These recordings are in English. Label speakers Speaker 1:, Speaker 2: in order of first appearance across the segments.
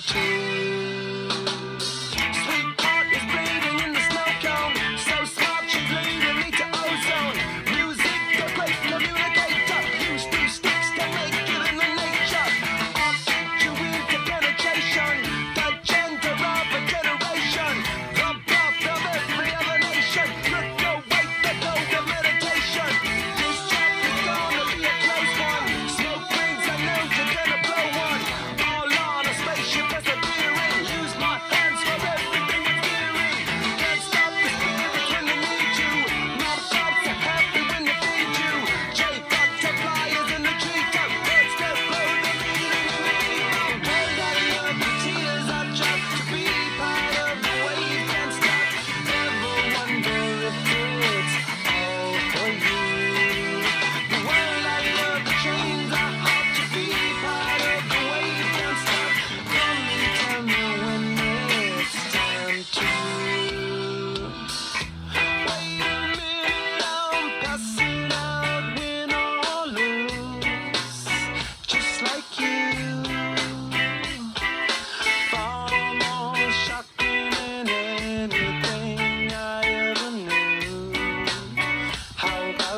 Speaker 1: to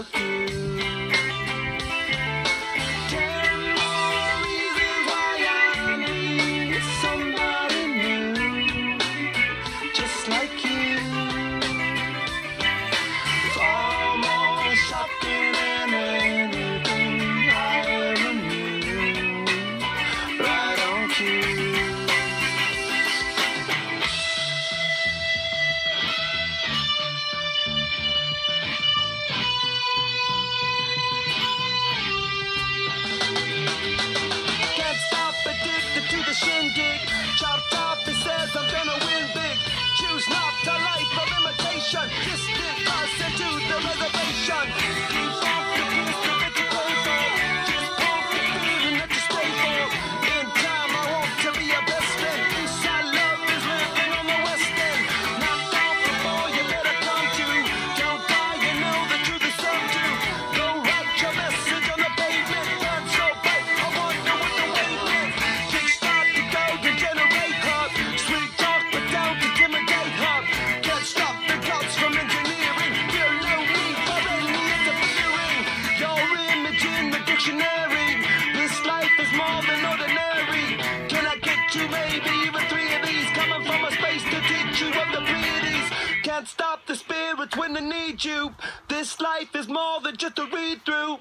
Speaker 1: about you. gig. Chopped off, he says I'm gonna win big. Choose not to life of imitation. This dick I sent to the reservation. can't stop the spirits when they need you. This life is more than just a read through.